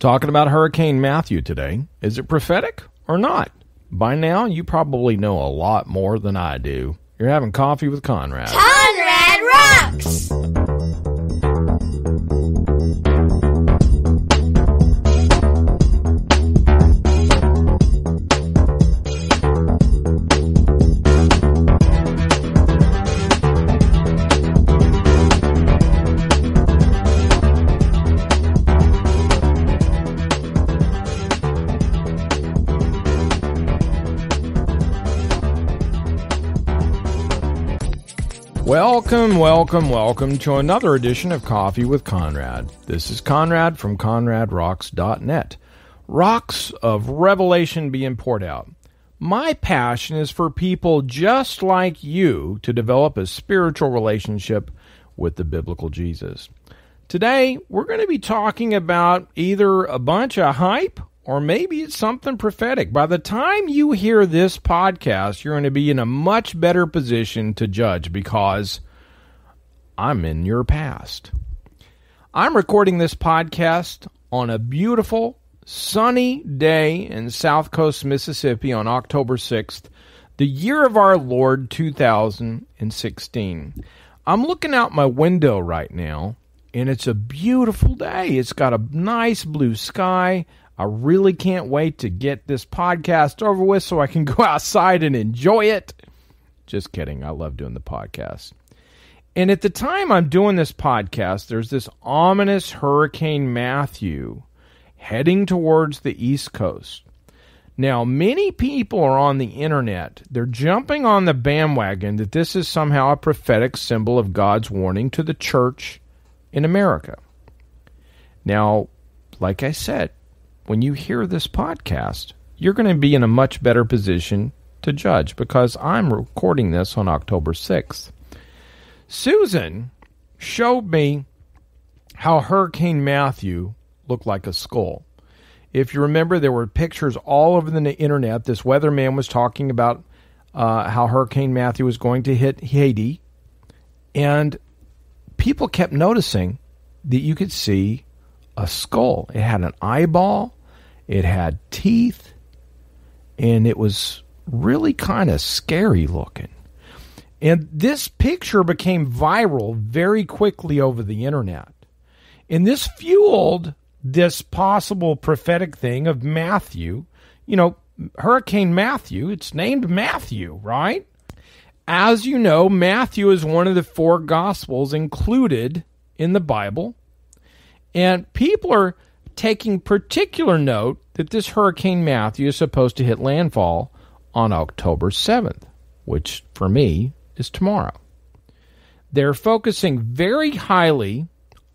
Talking about Hurricane Matthew today. Is it prophetic or not? By now, you probably know a lot more than I do. You're having coffee with Conrad. Conrad rocks! Welcome, welcome, welcome to another edition of Coffee with Conrad. This is Conrad from ConradRocks.net. Rocks of revelation being poured out. My passion is for people just like you to develop a spiritual relationship with the biblical Jesus. Today, we're going to be talking about either a bunch of hype or maybe it's something prophetic. By the time you hear this podcast, you're going to be in a much better position to judge because I'm in your past. I'm recording this podcast on a beautiful, sunny day in South Coast, Mississippi on October 6th, the year of our Lord 2016. I'm looking out my window right now, and it's a beautiful day. It's got a nice blue sky. I really can't wait to get this podcast over with so I can go outside and enjoy it. Just kidding. I love doing the podcast. And at the time I'm doing this podcast, there's this ominous Hurricane Matthew heading towards the East Coast. Now, many people are on the internet. They're jumping on the bandwagon that this is somehow a prophetic symbol of God's warning to the church in America. Now, like I said, when you hear this podcast, you're going to be in a much better position to judge because I'm recording this on October 6th. Susan showed me how Hurricane Matthew looked like a skull. If you remember, there were pictures all over the internet. This weatherman was talking about uh, how Hurricane Matthew was going to hit Haiti, and people kept noticing that you could see a skull. It had an eyeball, it had teeth, and it was really kind of scary looking. And this picture became viral very quickly over the internet. And this fueled this possible prophetic thing of Matthew. You know, Hurricane Matthew, it's named Matthew, right? As you know, Matthew is one of the four gospels included in the Bible. And people are taking particular note that this Hurricane Matthew is supposed to hit landfall on October 7th, which for me is tomorrow. They're focusing very highly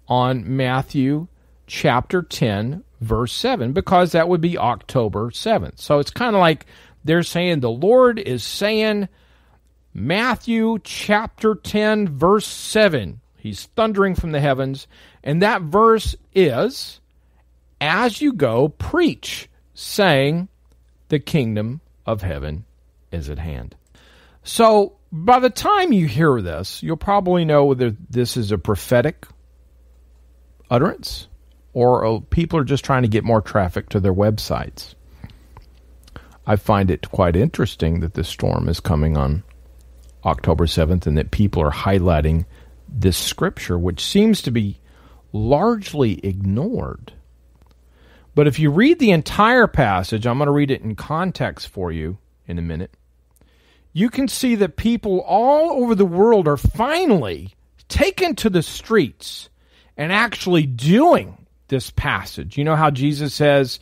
on Matthew chapter 10, verse 7, because that would be October 7th. So it's kind of like they're saying the Lord is saying Matthew chapter 10, verse 7. He's thundering from the heavens. And that verse is as you go, preach, saying, The kingdom of heaven is at hand. So, by the time you hear this, you'll probably know whether this is a prophetic utterance or uh, people are just trying to get more traffic to their websites. I find it quite interesting that this storm is coming on October 7th and that people are highlighting this scripture, which seems to be largely ignored but if you read the entire passage, I'm going to read it in context for you in a minute. You can see that people all over the world are finally taken to the streets and actually doing this passage. You know how Jesus says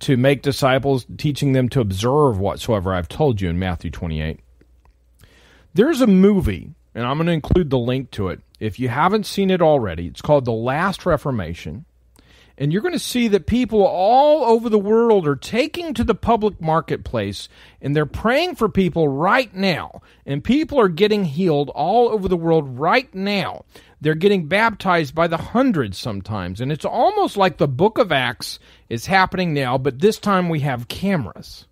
to make disciples, teaching them to observe whatsoever I've told you in Matthew 28. There's a movie, and I'm going to include the link to it. If you haven't seen it already, it's called The Last Reformation. And you're going to see that people all over the world are taking to the public marketplace and they're praying for people right now. And people are getting healed all over the world right now. They're getting baptized by the hundreds sometimes. And it's almost like the book of Acts is happening now, but this time we have cameras.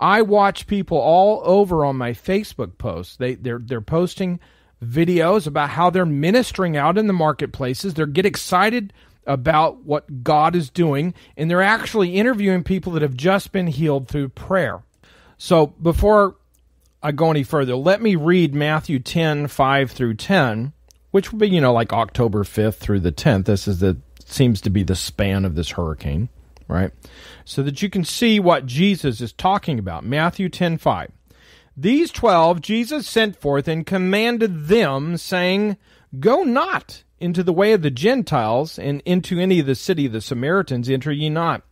I watch people all over on my Facebook posts. They they're they're posting videos about how they're ministering out in the marketplaces. They get excited about what God is doing, and they're actually interviewing people that have just been healed through prayer. So before I go any further, let me read Matthew 10 5 through 10, which would be, you know, like October 5th through the 10th. This is the seems to be the span of this hurricane, right? So that you can see what Jesus is talking about. Matthew 10 5. These twelve Jesus sent forth and commanded them, saying, Go not into the way of the Gentiles, and into any of the city of the Samaritans enter ye not,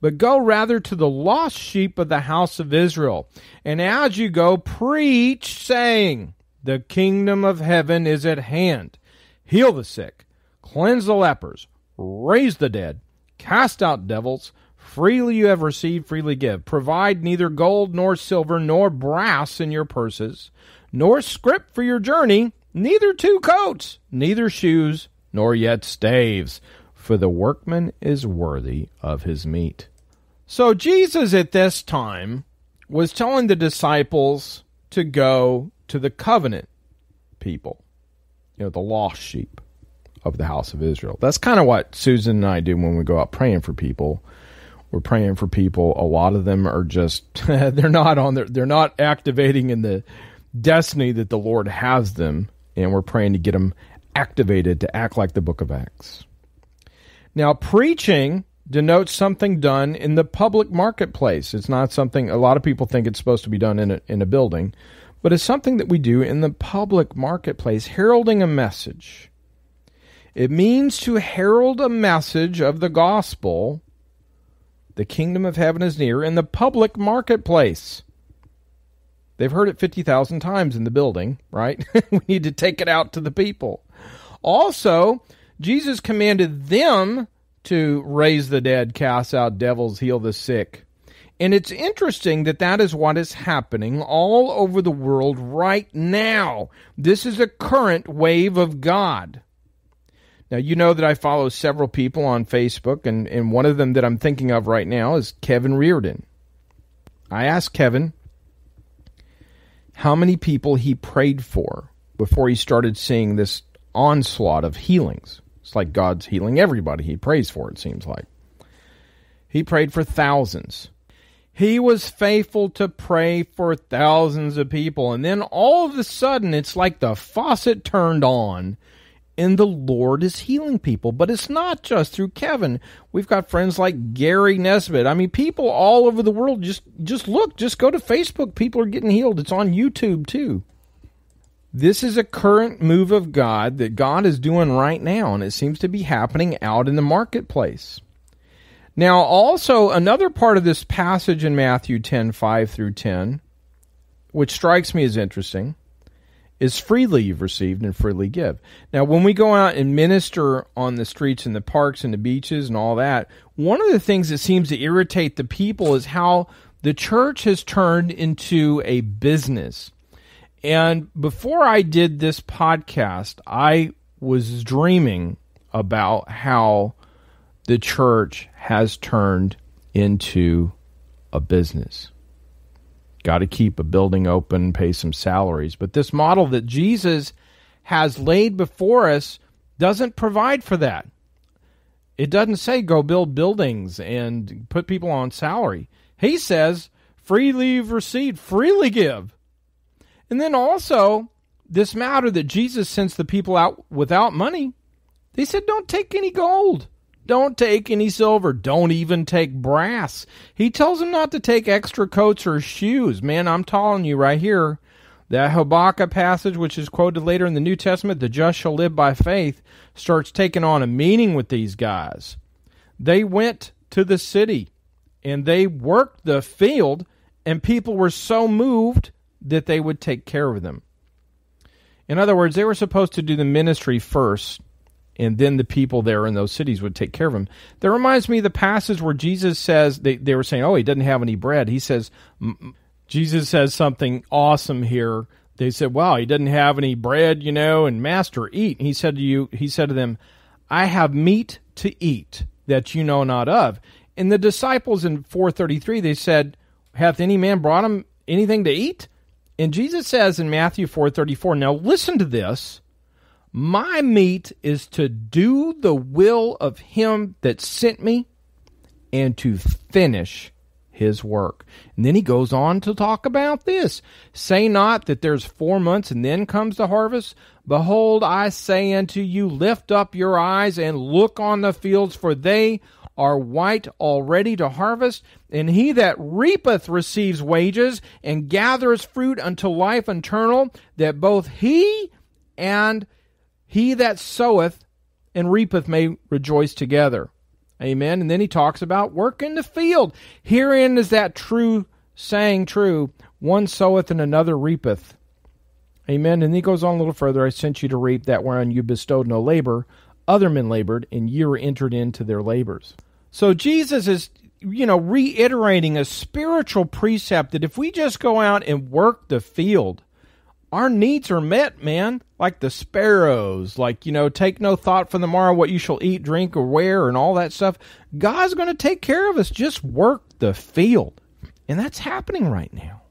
but go rather to the lost sheep of the house of Israel. And as you go, preach, saying, The kingdom of heaven is at hand. Heal the sick, cleanse the lepers, raise the dead, cast out devils. Freely you have received, freely give. Provide neither gold nor silver nor brass in your purses, nor scrip for your journey neither two coats, neither shoes, nor yet staves, for the workman is worthy of his meat. So Jesus at this time was telling the disciples to go to the covenant people, you know, the lost sheep of the house of Israel. That's kind of what Susan and I do when we go out praying for people. We're praying for people. A lot of them are just they're not on their they're not activating in the destiny that the Lord has them and we're praying to get them activated to act like the book of Acts. Now, preaching denotes something done in the public marketplace. It's not something a lot of people think it's supposed to be done in a, in a building, but it's something that we do in the public marketplace, heralding a message. It means to herald a message of the gospel. The kingdom of heaven is near in the public marketplace. They've heard it 50,000 times in the building, right? we need to take it out to the people. Also, Jesus commanded them to raise the dead, cast out devils, heal the sick. And it's interesting that that is what is happening all over the world right now. This is a current wave of God. Now, you know that I follow several people on Facebook, and, and one of them that I'm thinking of right now is Kevin Reardon. I asked Kevin, how many people he prayed for before he started seeing this onslaught of healings. It's like God's healing everybody he prays for, it seems like. He prayed for thousands. He was faithful to pray for thousands of people. And then all of a sudden, it's like the faucet turned on and the Lord is healing people. But it's not just through Kevin. We've got friends like Gary Nesbitt. I mean, people all over the world. Just just look. Just go to Facebook. People are getting healed. It's on YouTube too. This is a current move of God that God is doing right now, and it seems to be happening out in the marketplace. Now, also another part of this passage in Matthew 10 5 through 10, which strikes me as interesting is freely you've received and freely give. Now, when we go out and minister on the streets and the parks and the beaches and all that, one of the things that seems to irritate the people is how the church has turned into a business. And before I did this podcast, I was dreaming about how the church has turned into a business got to keep a building open, pay some salaries. But this model that Jesus has laid before us doesn't provide for that. It doesn't say go build buildings and put people on salary. He says freely you've received, freely give. And then also, this matter that Jesus sends the people out without money, they said, don't take any gold. Don't take any silver. Don't even take brass. He tells them not to take extra coats or shoes. Man, I'm telling you right here, that Habakkuk passage, which is quoted later in the New Testament, the just shall live by faith, starts taking on a meaning with these guys. They went to the city and they worked the field, and people were so moved that they would take care of them. In other words, they were supposed to do the ministry first and then the people there in those cities would take care of him. That reminds me of the passage where Jesus says they, they were saying, "Oh, he doesn't have any bread." He says, Jesus says something awesome here. They said, "Wow, he doesn't have any bread, you know." And Master, eat. And he said to you, he said to them, "I have meat to eat that you know not of." And the disciples in 433 they said, "Hath any man brought him anything to eat?" And Jesus says in Matthew 4:34, "Now listen to this." My meat is to do the will of him that sent me and to finish his work. And then he goes on to talk about this. Say not that there's four months and then comes the harvest. Behold, I say unto you, lift up your eyes and look on the fields, for they are white already to harvest. And he that reapeth receives wages and gathers fruit unto life eternal, that both he and he that soweth and reapeth may rejoice together. Amen. And then he talks about work in the field. Herein is that true saying true one soweth and another reapeth. Amen. And he goes on a little further I sent you to reap that whereon you bestowed no labor. Other men labored, and ye were entered into their labors. So Jesus is, you know, reiterating a spiritual precept that if we just go out and work the field, our needs are met, man. Like the sparrows, like, you know, take no thought for the morrow what you shall eat, drink, or wear, and all that stuff. God's going to take care of us. Just work the field. And that's happening right now.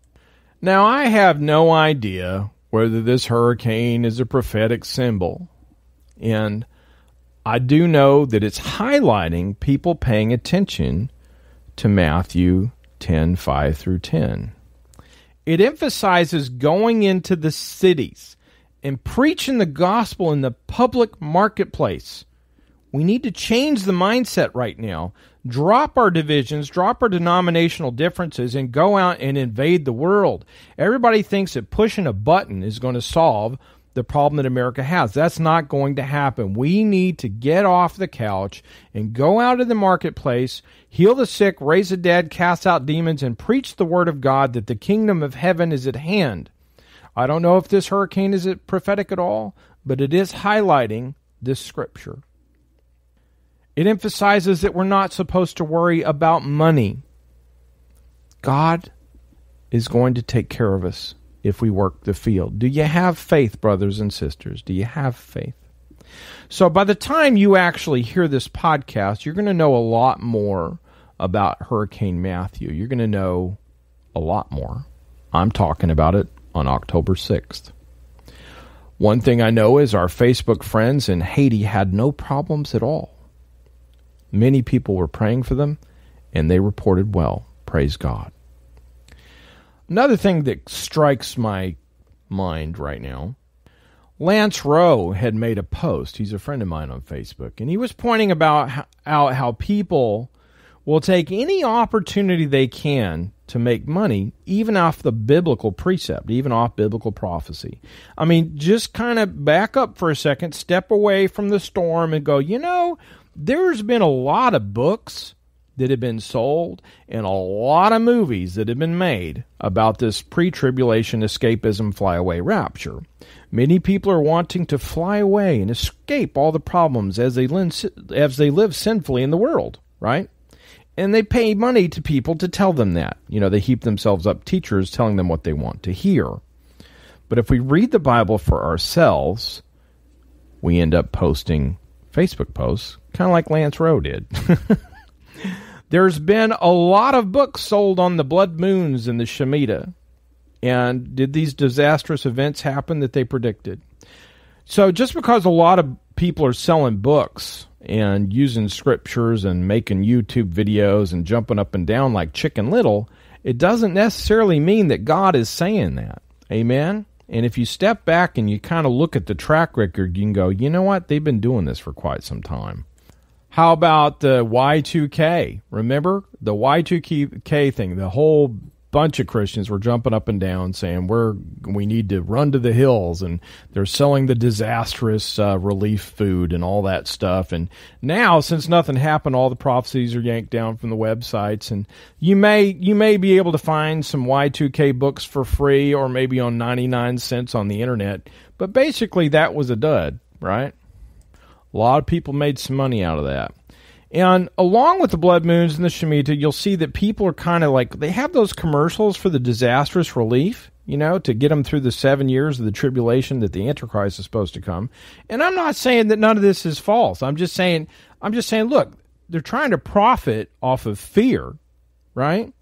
Now, I have no idea whether this hurricane is a prophetic symbol. And I do know that it's highlighting people paying attention to Matthew 10 5 through 10. It emphasizes going into the cities and preaching the gospel in the public marketplace. We need to change the mindset right now. Drop our divisions, drop our denominational differences, and go out and invade the world. Everybody thinks that pushing a button is going to solve the problem that America has. That's not going to happen. We need to get off the couch and go out in the marketplace, heal the sick, raise the dead, cast out demons, and preach the word of God that the kingdom of heaven is at hand. I don't know if this hurricane is prophetic at all, but it is highlighting this scripture. It emphasizes that we're not supposed to worry about money. God is going to take care of us if we work the field. Do you have faith, brothers and sisters? Do you have faith? So by the time you actually hear this podcast, you're going to know a lot more about Hurricane Matthew. You're going to know a lot more. I'm talking about it on October 6th. One thing I know is our Facebook friends in Haiti had no problems at all. Many people were praying for them, and they reported well. Praise God. Another thing that strikes my mind right now Lance Rowe had made a post. He's a friend of mine on Facebook, and he was pointing about how, out how people will take any opportunity they can to make money, even off the biblical precept, even off biblical prophecy. I mean, just kind of back up for a second, step away from the storm, and go, you know, there's been a lot of books that have been sold and a lot of movies that have been made about this pre tribulation escapism flyaway rapture. Many people are wanting to fly away and escape all the problems as they, as they live sinfully in the world, right? And they pay money to people to tell them that. You know, they heap themselves up teachers telling them what they want to hear. But if we read the Bible for ourselves, we end up posting Facebook posts, kind of like Lance Rowe did. There's been a lot of books sold on the blood moons and the Shemitah. And did these disastrous events happen that they predicted? So just because a lot of people are selling books and using scriptures and making YouTube videos and jumping up and down like Chicken Little, it doesn't necessarily mean that God is saying that. Amen? And if you step back and you kind of look at the track record, you can go, you know what? They've been doing this for quite some time. How about the Y2K? Remember the Y2K thing? The whole bunch of Christians were jumping up and down saying we're we need to run to the hills and they're selling the disastrous uh, relief food and all that stuff and now since nothing happened all the prophecies are yanked down from the websites and you may you may be able to find some Y2K books for free or maybe on 99 cents on the internet but basically that was a dud right a lot of people made some money out of that. And along with the blood moons and the Shemitah, you'll see that people are kind of like they have those commercials for the disastrous relief, you know, to get them through the seven years of the tribulation that the Antichrist is supposed to come. And I'm not saying that none of this is false. I'm just saying, I'm just saying, look, they're trying to profit off of fear, right?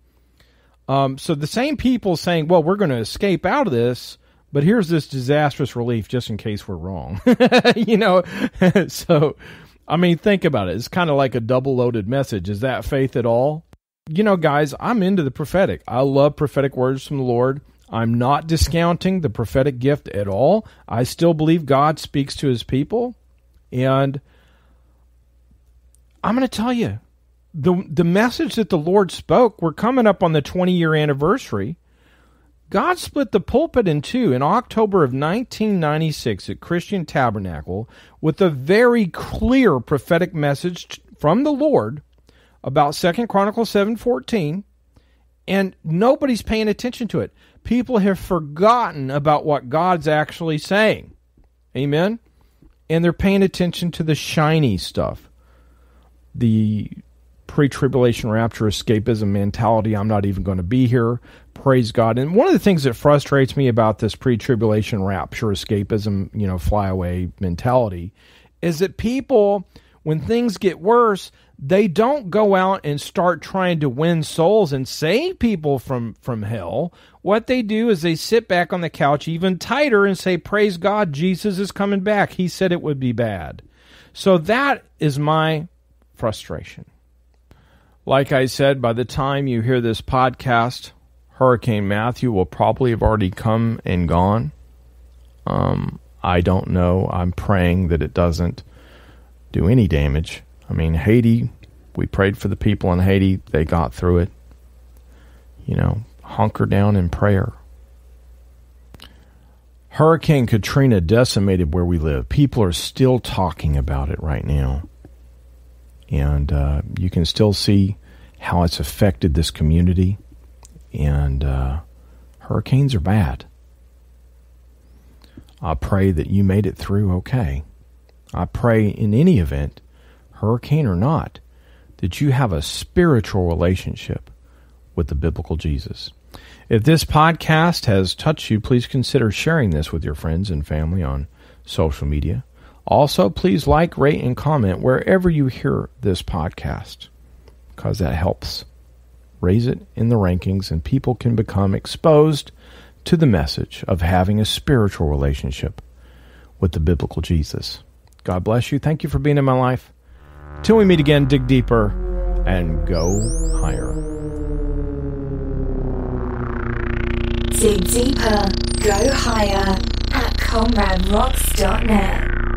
Um, so the same people saying, well, we're going to escape out of this but here's this disastrous relief just in case we're wrong. you know, so I mean, think about it. It's kind of like a double loaded message. Is that faith at all? You know, guys, I'm into the prophetic. I love prophetic words from the Lord. I'm not discounting the prophetic gift at all. I still believe God speaks to his people. And I'm going to tell you the the message that the Lord spoke, we're coming up on the 20 year anniversary. God split the pulpit in two in October of 1996 at Christian Tabernacle with a very clear prophetic message from the Lord about Second Chronicles 7:14 and nobody's paying attention to it. People have forgotten about what God's actually saying. Amen. And they're paying attention to the shiny stuff. The pre-tribulation rapture escapism mentality. I'm not even going to be here. Praise God. And one of the things that frustrates me about this pre-tribulation rapture escapism, you know, flyaway mentality is that people when things get worse, they don't go out and start trying to win souls and save people from from hell. What they do is they sit back on the couch even tighter and say, "Praise God, Jesus is coming back. He said it would be bad." So that is my frustration. Like I said, by the time you hear this podcast, Hurricane Matthew will probably have already come and gone. Um, I don't know. I'm praying that it doesn't do any damage. I mean, Haiti, we prayed for the people in Haiti. They got through it. You know, hunker down in prayer. Hurricane Katrina decimated where we live. People are still talking about it right now and uh, you can still see how it's affected this community. And uh, hurricanes are bad. I pray that you made it through okay. I pray in any event, hurricane or not, that you have a spiritual relationship with the biblical Jesus. If this podcast has touched you, please consider sharing this with your friends and family on social media. Also, please like, rate, and comment wherever you hear this podcast because that helps raise it in the rankings and people can become exposed to the message of having a spiritual relationship with the biblical Jesus. God bless you. Thank you for being in my life. Till we meet again, dig deeper and go higher. Dig deeper, go higher at ConradRocks.net.